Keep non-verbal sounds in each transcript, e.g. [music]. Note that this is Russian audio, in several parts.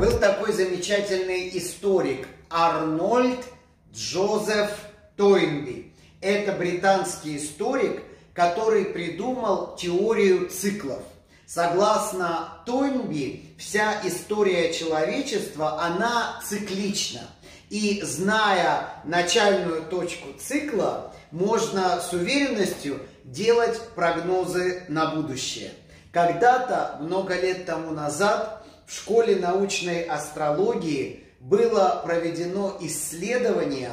Был такой замечательный историк Арнольд Джозеф Тойнби. Это британский историк, который придумал теорию циклов. Согласно Тойнби, вся история человечества, она циклична. И зная начальную точку цикла, можно с уверенностью делать прогнозы на будущее. Когда-то, много лет тому назад, в школе научной астрологии было проведено исследование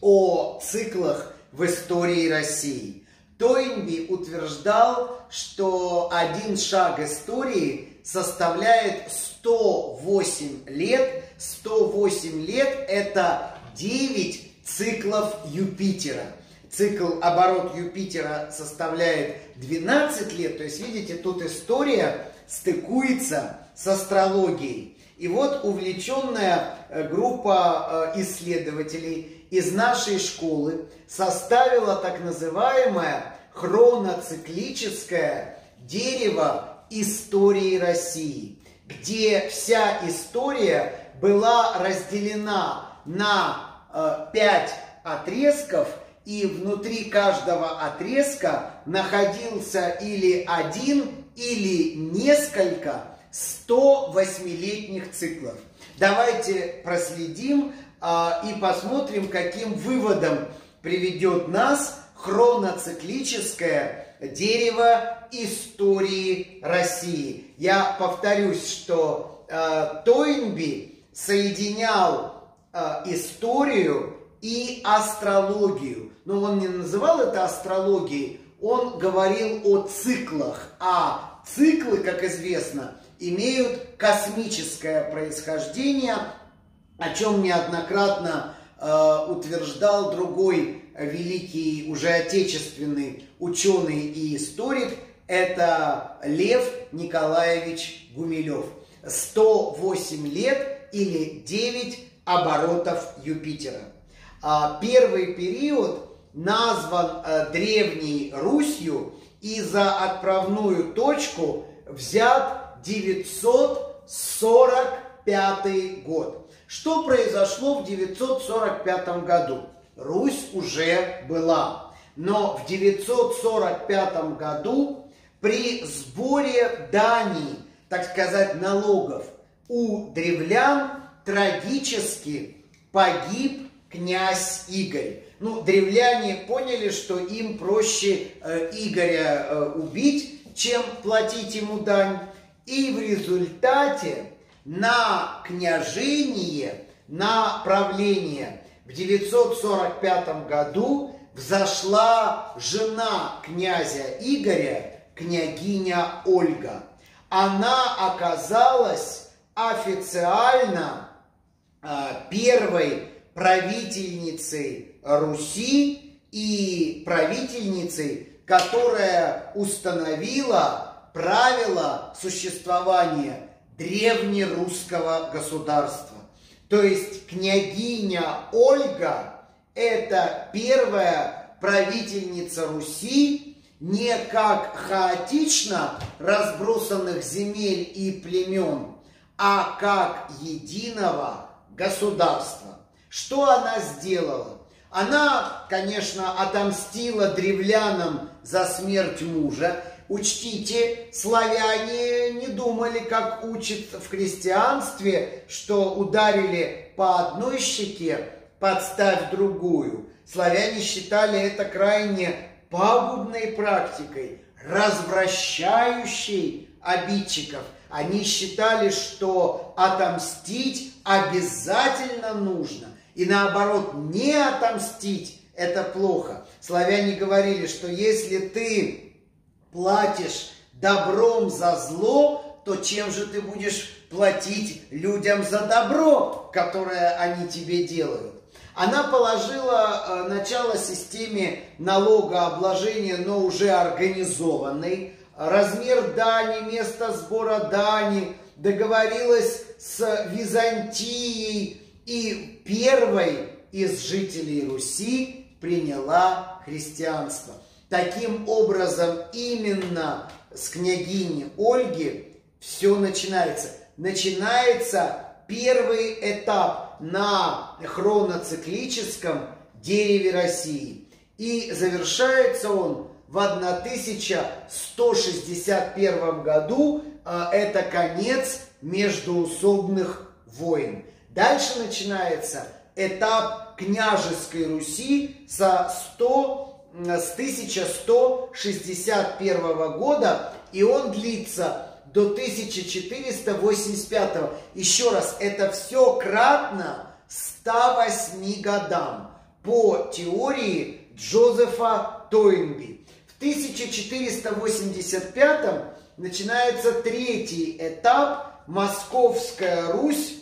о циклах в истории России. Тойнби утверждал, что один шаг истории составляет 108 лет. 108 лет – это 9 циклов Юпитера. Цикл оборот Юпитера составляет 12 лет. То есть, видите, тут история стыкуется с астрологией. И вот увлеченная э, группа э, исследователей из нашей школы составила так называемое хроноциклическое дерево истории России, где вся история была разделена на э, пять отрезков, и внутри каждого отрезка находился или один, или несколько 108-летних циклов. Давайте проследим а, и посмотрим, каким выводом приведет нас хроноциклическое дерево истории России. Я повторюсь, что э, Тойнби соединял э, историю и астрологию. Но он не называл это астрологией, он говорил о циклах. Циклы, как известно, имеют космическое происхождение, о чем неоднократно э, утверждал другой великий уже отечественный ученый и историк, это Лев Николаевич Гумилев. 108 лет или 9 оборотов Юпитера. А первый период назван э, Древней Русью и за отправную точку взят 945 год. Что произошло в 945 году? Русь уже была. Но в 945 году при сборе дани, так сказать, налогов у древлян трагически погиб князь Игорь. Ну, древляне поняли, что им проще э, Игоря э, убить, чем платить ему дань. И в результате на княжение, на правление в 945 году взошла жена князя Игоря, княгиня Ольга. Она оказалась официально э, первой правительницей Руси и правительницей, которая установила правила существования древнерусского государства. То есть княгиня Ольга – это первая правительница Руси, не как хаотично разбросанных земель и племен, а как единого государства. Что она сделала? Она, конечно, отомстила древлянам за смерть мужа, Учтите, славяне не думали, как учат в христианстве, что ударили по одной щеке, подставь другую. Славяне считали это крайне пагубной практикой, развращающей обидчиков. Они считали, что отомстить обязательно нужно. И наоборот, не отомстить – это плохо. Славяне говорили, что если ты платишь добром за зло, то чем же ты будешь платить людям за добро, которое они тебе делают? Она положила э, начало системе налогообложения, но уже организованной, размер дани, место сбора дани, договорилась с Византией и первой из жителей Руси приняла христианство. Таким образом, именно с княгини Ольги все начинается. начинается первый этап на хроноциклическом дереве России. И завершается он в 1161 году. А, это конец междуусобных войн. Дальше начинается этап княжеской Руси со 100, с 1161 года, и он длится до 1485. Еще раз, это все кратно 108 годам по теории Джозефа Тойнби. В 1485 начинается третий этап Московская Русь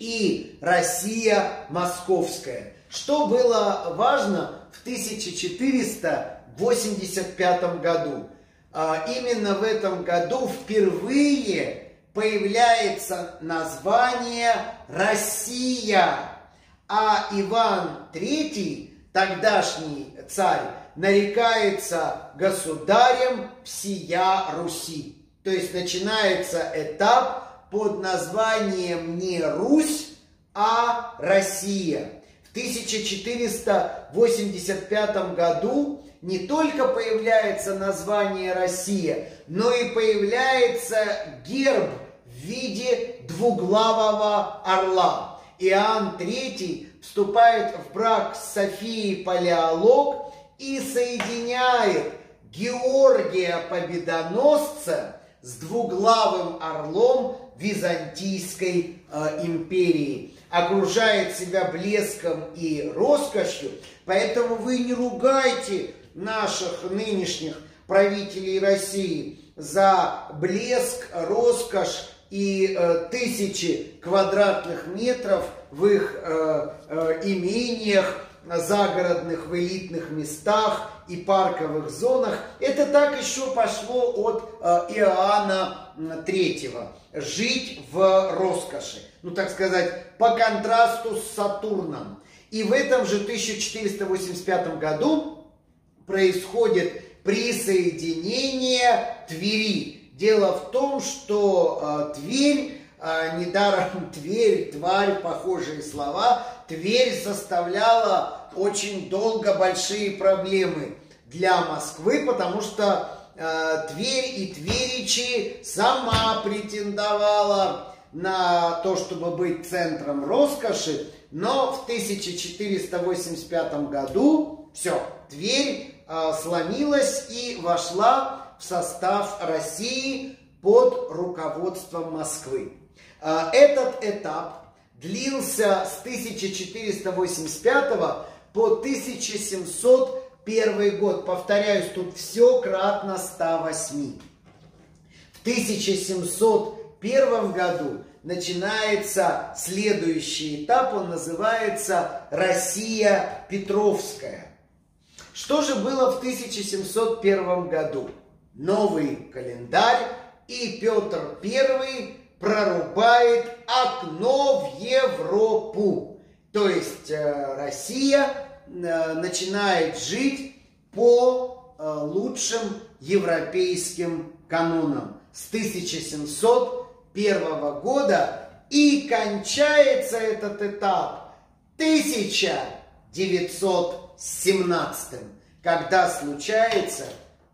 и Россия Московская. Что было важно в 1485 году? А, именно в этом году впервые появляется название Россия, а Иван III, тогдашний царь, нарекается государем всея Руси. То есть начинается этап под названием не Русь, а Россия. В 1485 году не только появляется название Россия, но и появляется герб в виде двуглавого орла. Иоанн III вступает в брак с Софией Палеолог и соединяет Георгия Победоносца с двуглавым орлом Византийской э, империи. Окружает себя блеском и роскошью, поэтому вы не ругайте наших нынешних правителей России за блеск, роскошь и э, тысячи квадратных метров в их э, э, имениях, загородных в элитных местах и парковых зонах. Это так еще пошло от э, Иоанна Третьего. Жить в роскоши. Ну, так сказать, по контрасту с Сатурном. И в этом же 1485 году происходит присоединение Твери. Дело в том, что э, Тверь, э, недаром [laughs] Тверь, тварь, похожие слова, Тверь составляла очень долго большие проблемы для Москвы, потому что э, Тверь и Тверичи сама претендовала на то, чтобы быть центром роскоши, но в 1485 году все, Тверь э, сломилась и вошла в состав России под руководством Москвы. Э, этот этап длился с 1485 по 1701 год. Повторяюсь, тут все кратно 108. В 1701 году начинается следующий этап, он называется Россия Петровская. Что же было в 1701 году? Новый календарь и Петр I прорубает окно в Европу. То есть э, Россия начинает жить по э, лучшим европейским канонам с 1701 года и кончается этот этап 1917, когда случается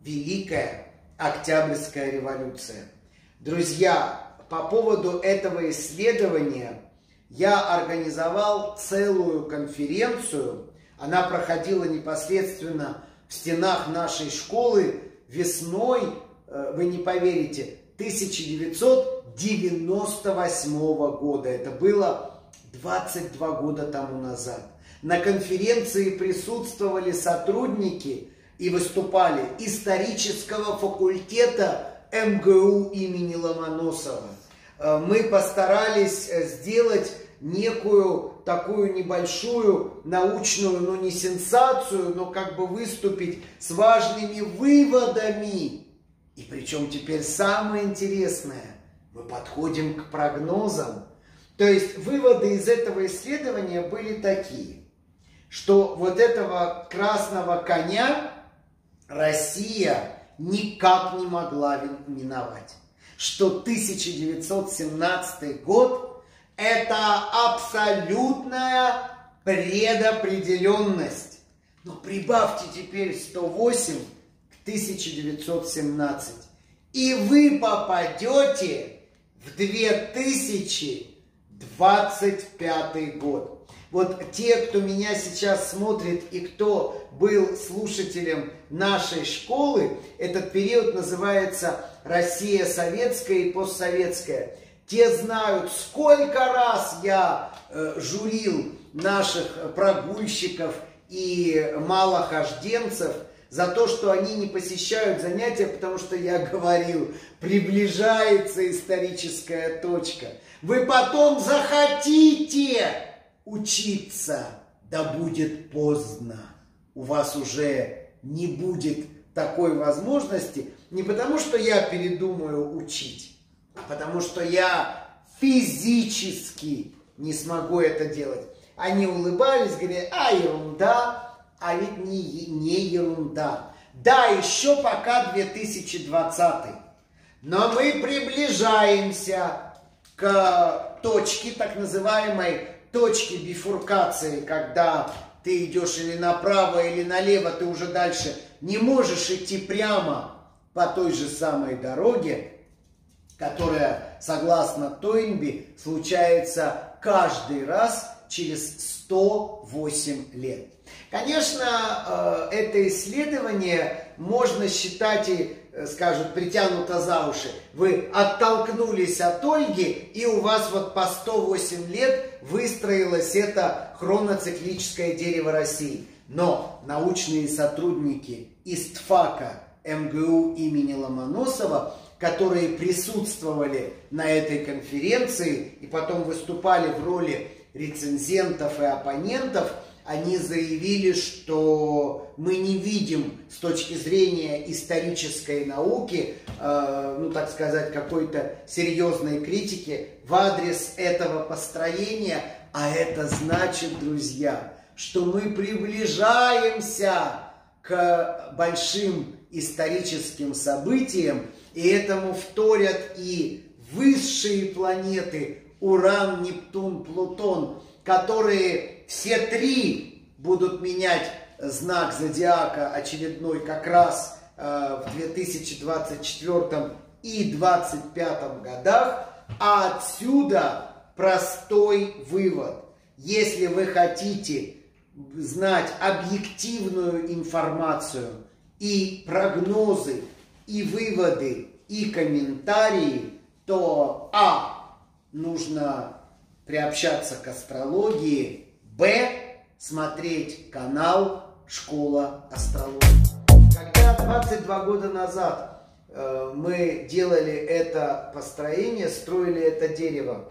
Великая Октябрьская революция. Друзья, по поводу этого исследования я организовал целую конференцию. Она проходила непосредственно в стенах нашей школы весной, э, вы не поверите, 1998 года. Это было 22 года тому назад. На конференции присутствовали сотрудники и выступали исторического факультета МГУ имени Ломоносова. Э, мы постарались э, сделать некую такую небольшую научную, ну не сенсацию, но как бы выступить с важными выводами. И причем теперь самое интересное, мы подходим к прогнозам. То есть выводы из этого исследования были такие, что вот этого красного коня Россия никак не могла миновать. что 1917 год – это абсолютная предопределенность. Но прибавьте теперь 108 к 1917, и вы попадете в 2025 год. Вот те, кто меня сейчас смотрит и кто был слушателем нашей школы, этот период называется Россия советская и постсоветская. Те знают, сколько раз я э, журил наших прогульщиков и малохожденцев за то, что они не посещают занятия, потому что я говорил, приближается историческая точка. Вы потом захотите учиться, да будет поздно. У вас уже не будет такой возможности, не потому что я передумаю учить, потому что я физически не смогу это делать. Они улыбались, говорят, а ерунда, а ведь не, не ерунда. Да, еще пока 2020. Но мы приближаемся к точке так называемой точки бифуркации, когда ты идешь или направо, или налево, ты уже дальше не можешь идти прямо по той же самой дороге, которая, согласно Тойнби, случается каждый раз через 108 лет. Конечно, э, это исследование можно считать и Э, скажут, притянуто за уши. Вы оттолкнулись от Ольги, и у вас вот по 108 лет выстроилось это хроноциклическое дерево России. Но научные сотрудники из ТФАКа МГУ имени Ломоносова, которые присутствовали на этой конференции и потом выступали в роли рецензентов и оппонентов – они заявили, что мы не видим с точки зрения исторической науки, э, ну так сказать, какой-то серьезной критики в адрес этого построения, а это значит, друзья, что мы приближаемся к большим историческим событиям, и этому вторят и высшие планеты Уран, Нептун, Плутон, которые все три будут менять знак зодиака очередной как раз э, в 2024 и 2025 годах. А отсюда простой вывод. Если вы хотите знать объективную информацию и прогнозы, и выводы, и комментарии, то А. Нужно приобщаться к астрологии, Б. Смотреть канал «Школа астрологии». Когда 22 года назад э, мы делали это построение, строили это дерево,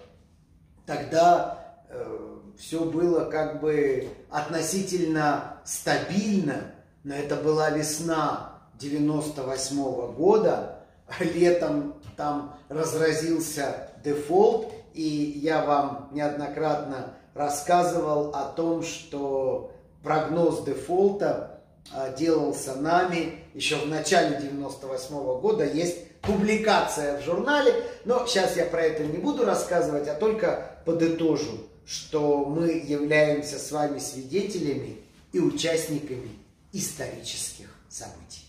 тогда э, все было как бы относительно стабильно, но это была весна 98 -го года, летом там разразился дефолт, и я вам неоднократно рассказывал о том, что прогноз дефолта а, делался нами. Еще в начале 98 -го года. Есть публикация в журнале, но сейчас я про это не буду рассказывать, а только подытожу, что мы являемся с вами свидетелями и участниками исторических событий.